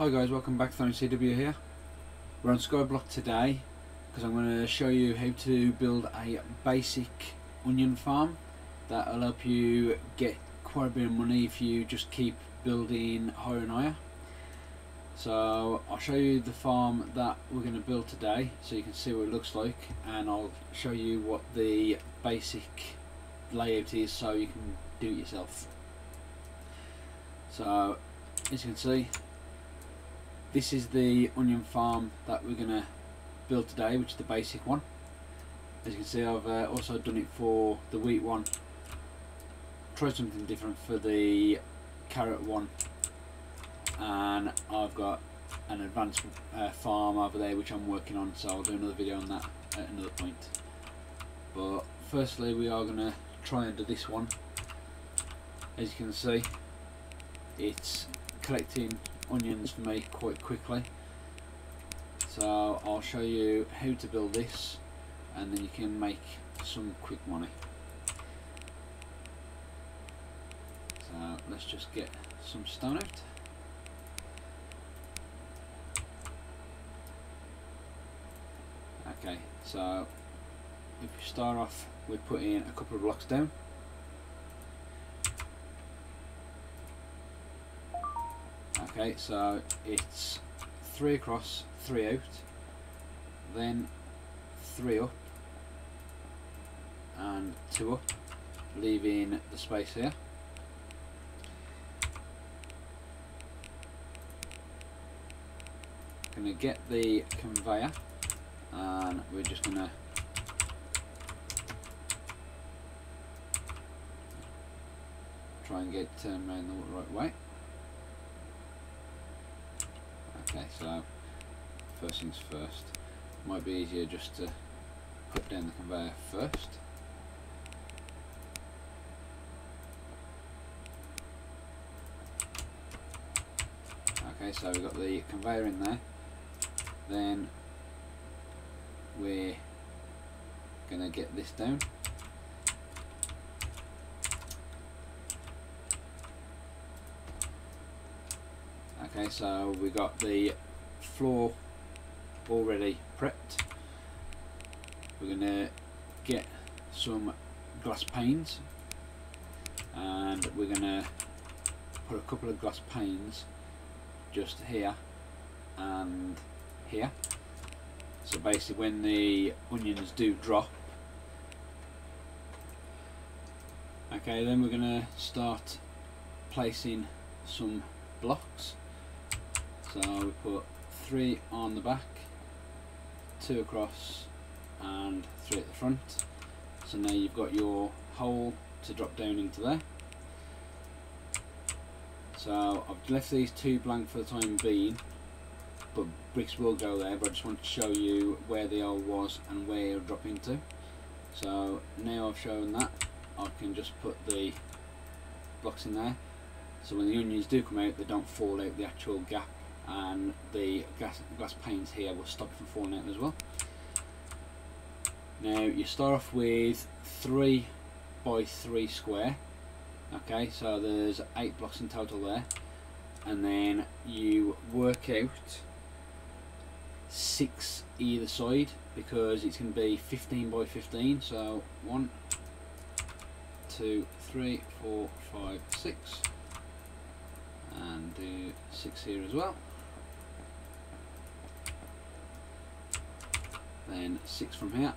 Hi guys, welcome back. Thorin CW here. We're on Skyblock today because I'm going to show you how to build a basic onion farm that'll help you get quite a bit of money if you just keep building higher and higher. So I'll show you the farm that we're going to build today so you can see what it looks like and I'll show you what the basic layout is so you can do it yourself. So as you can see this is the onion farm that we're going to build today which is the basic one. As you can see I've uh, also done it for the wheat one. Tried something different for the carrot one. And I've got an advanced uh, farm over there which I'm working on so I'll do another video on that at another point. But firstly we are going to try and do this one. As you can see it's collecting onions for me quite quickly. So I'll show you how to build this and then you can make some quick money. So let's just get some stone out. Okay so if you start off with putting a couple of blocks down okay so it's three across three out then three up and two up leaving the space here. Gonna get the conveyor and we're just gonna try and get turned around the right way okay so first things first. Might be easier just to put down the conveyor first. Okay so we've got the conveyor in there. Then we're gonna get this down. Okay so we got the floor already prepped. We're gonna get some glass panes and we're gonna put a couple of glass panes just here and here. So basically when the onions do drop okay then we're gonna start placing some blocks. So we put three on the back two across and three at the front. So now you've got your hole to drop down into there. So I've left these two blank for the time being but bricks will go there but I just want to show you where the hole was and where it'll drop into. So now I've shown that I can just put the blocks in there. So when the onions do come out they don't fall out the actual gap and the glass, glass panes here will stop it from falling out as well. Now you start off with 3 by 3 square okay? So there's 8 blocks in total there. And then you work out 6 either side because it's going to be 15 by 15 so 1 2 3 4 5 6 and do 6 here as well then 6 from here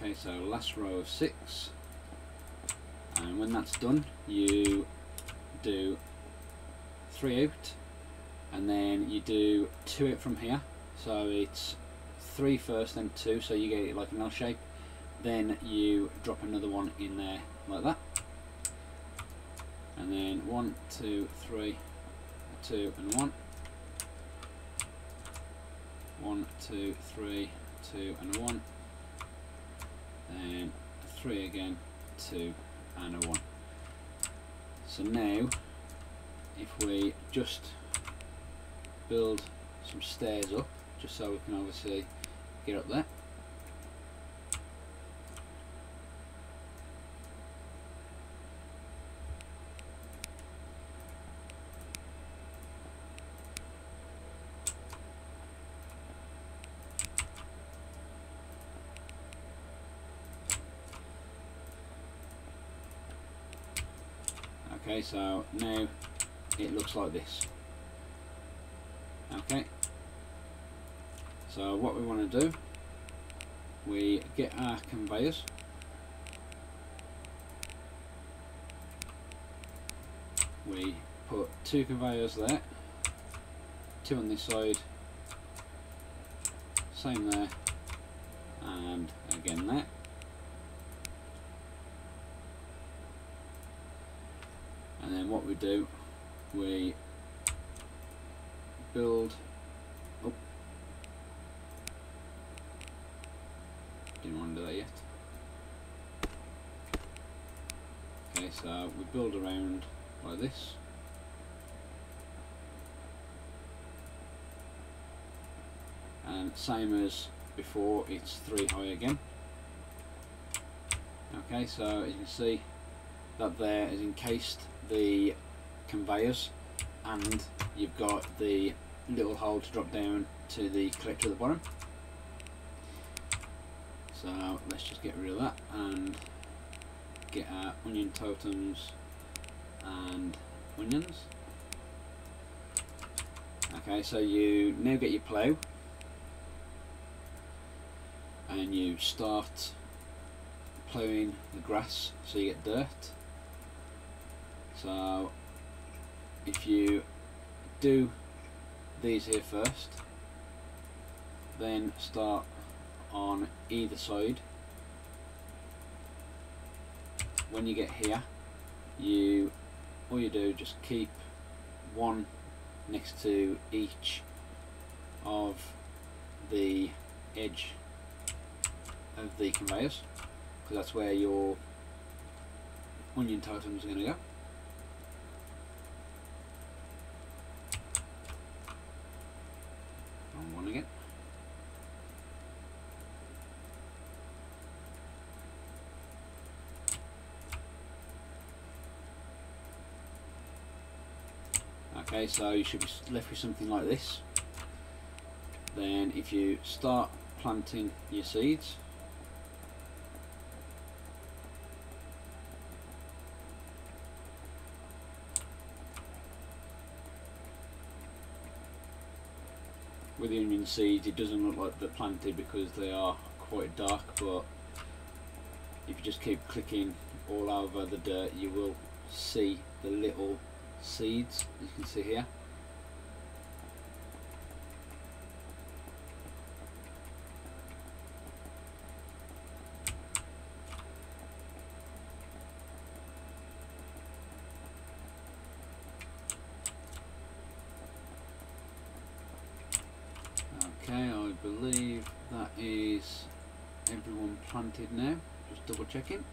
okay so last row of six. And when that's done you do three out and then you do two out from here. So it's three first then two so you get it like an L shape. Then you drop another one in there like that. And then one two three two and one. One, two, three, two and one, then three again, two and a one. So now if we just build some stairs up just so we can obviously get up there okay so now it looks like this. Okay. So what we want to do we get our conveyors. We put two conveyors there two on this side same there and again there and then what we do we build oh. Didn't want to do that yet. Okay so we build around like this. And same as before it's three high again. Okay so as you can see that there is encased the conveyors and you've got the little hole to drop down to the collector at the bottom. So let's just get rid of that and get our onion totems and onions. Okay so you now get your plough and you start ploughing the grass so you get dirt so if you do these here first then start on either side. When you get here you all you do just keep one next to each of the edge of the conveyors because that's where your onion totems are going to go one again. Okay, so you should be left with something like this. Then if you start planting your seeds, with the onion seeds it doesn't look like they're planted because they are quite dark but if you just keep clicking all over the dirt you will see the little seeds as you can see here Okay, I believe that is everyone planted now. Just double checking.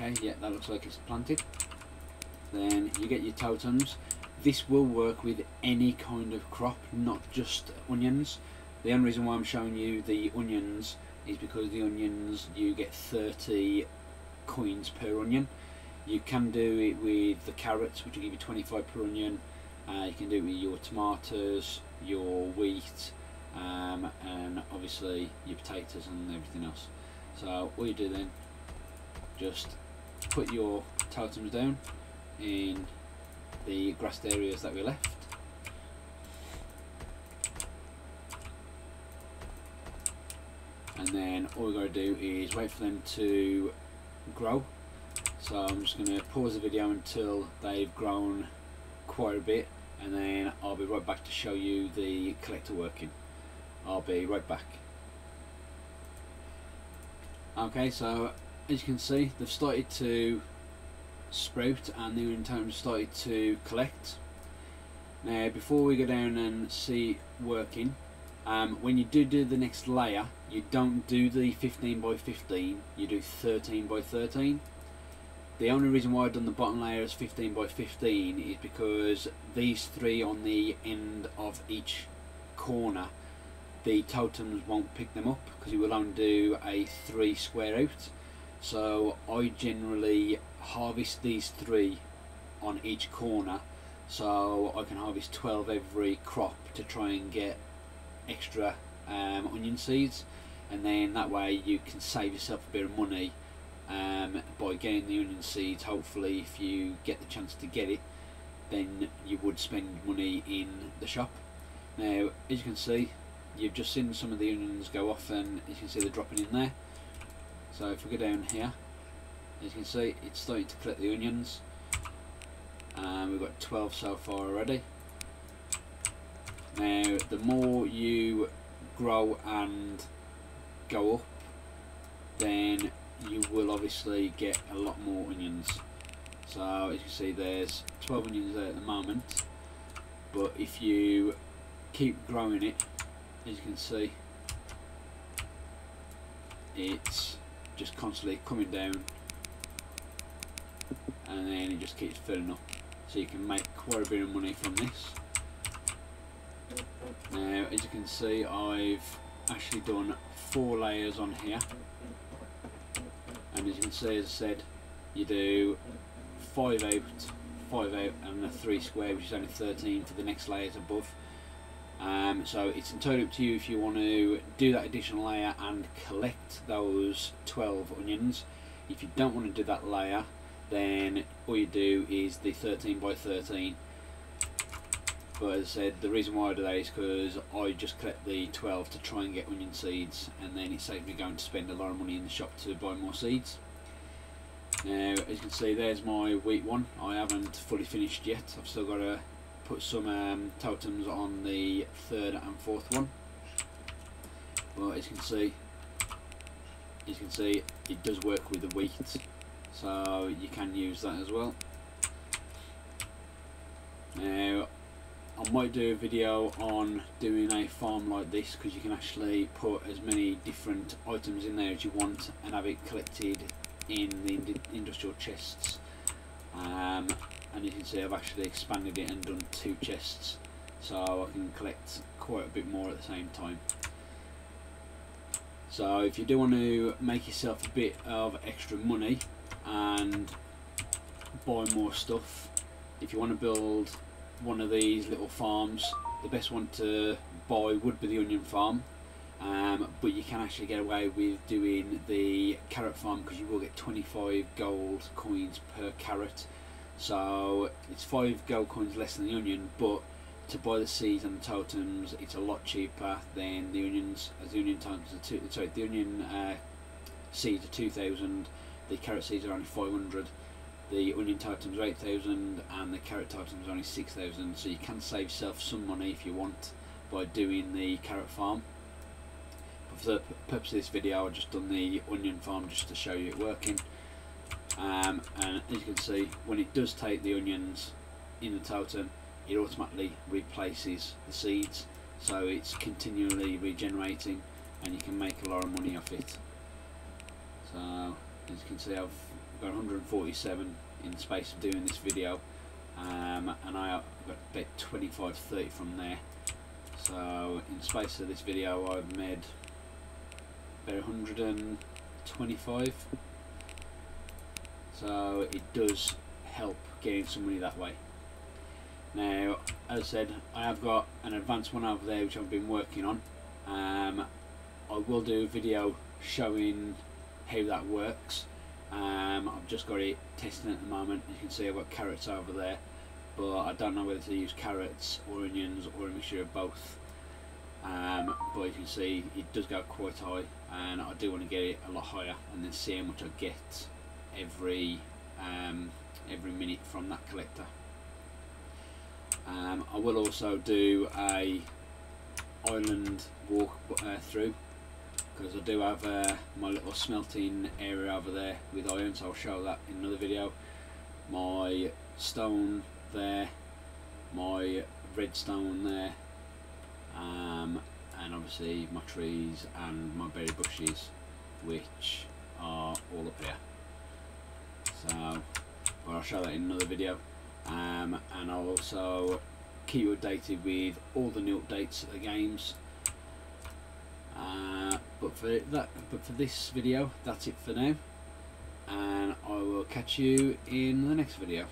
Okay, yeah, that looks like it's planted. Then you get your totems. This will work with any kind of crop, not just onions. The only reason why I'm showing you the onions is because the onions you get 30 coins per onion you can do it with the carrots, which will give you 25 per onion. Uh, you can do it with your tomatoes, your wheat, um, and obviously your potatoes and everything else. So all you do then, just put your totems down in the grassed areas that we left. And then all we're going to do is wait for them to grow so I'm just going to pause the video until they've grown quite a bit and then I'll be right back to show you the collector working. I'll be right back. Okay so as you can see they've started to sprout and the totems started to collect. Now before we go down and see working, um, when you do do the next layer, you don't do the 15 by 15, you do 13 by 13. The only reason why I've done the bottom layer as 15 by 15 is because these three on the end of each corner the totems won't pick them up because it will only do a three square out so I generally harvest these three on each corner so I can harvest 12 every crop to try and get extra um, onion seeds. And then that way you can save yourself a bit of money um, by getting the onion seeds. Hopefully if you get the chance to get it then you would spend money in the shop. Now as you can see you've just seen some of the onions go off and you can see they're dropping in there so if we go down here as you can see it's starting to collect the onions. And we've got 12 so far already. Now the more you grow and go up then you will obviously get a lot more onions. So as you can see there's 12 onions there at the moment. But if you keep growing it as you can see it's just constantly coming down. And then it just keeps filling up. So you can make quite a bit of money from this. Now as you can see I've actually done four layers on here. And as you can see as I said you do five out five out and a three square which is only 13 for the next layers above um, so it's entirely up to you if you want to do that additional layer and collect those 12 onions. If you don't want to do that layer, then all you do is the 13 by 13. But as I said, the reason why I do that is because I just collect the 12 to try and get onion seeds, and then it saves me going to spend a lot of money in the shop to buy more seeds. Now, as you can see, there's my wheat one. I haven't fully finished yet. I've still got to put some um, totems on the third and fourth one. Well, as you can see, as you can see, it does work with the wheat, so you can use that as well. Now, I might do a video on doing a farm like this because you can actually put as many different items in there as you want and have it collected in the industrial chests. Um, and you can see I've actually expanded it and done two chests so I can collect quite a bit more at the same time. So if you do want to make yourself a bit of extra money and buy more stuff if you want to build one of these little farms the best one to buy would be the onion farm um, but you can actually get away with doing the carrot farm because you will get 25 gold coins per carrot so it's five gold coins less than the onion, but to buy the seeds and the totems, it's a lot cheaper than the onions. As the onion totems are two, sorry, the onion uh, seeds are two thousand, the carrot seeds are only five hundred. The onion totems are eight thousand, and the carrot totems are only six thousand. So you can save yourself some money if you want by doing the carrot farm. But for the purpose of this video, I've just done the onion farm just to show you it working um, and as you can see when it does take the onions in the totem it automatically replaces the seeds. So it's continually regenerating and you can make a lot of money off it. So as you can see I've got 147 in the space of doing this video. Um, and I got about 25 30 from there. So in the space of this video I've made about 125 so it does help getting some money that way. Now as I said I have got an advanced one over there which I've been working on. Um, I will do a video showing how that works. Um, I've just got it testing at the moment. You can see I've got carrots over there but I don't know whether to use carrots or onions or a mixture of both. Um, but you can see it does go quite high and I do want to get it a lot higher and then see how much I get every um, every minute from that collector. Um, I will also do a island walk uh, through because I do have uh, my little smelting area over there with iron so I'll show that in another video my stone there, my redstone there, um, and obviously my trees and my berry bushes, which are all up here. So, but I'll show that in another video, um, and I'll also keep you updated with all the new updates of the games. Uh, but for that, but for this video, that's it for now, and I will catch you in the next video.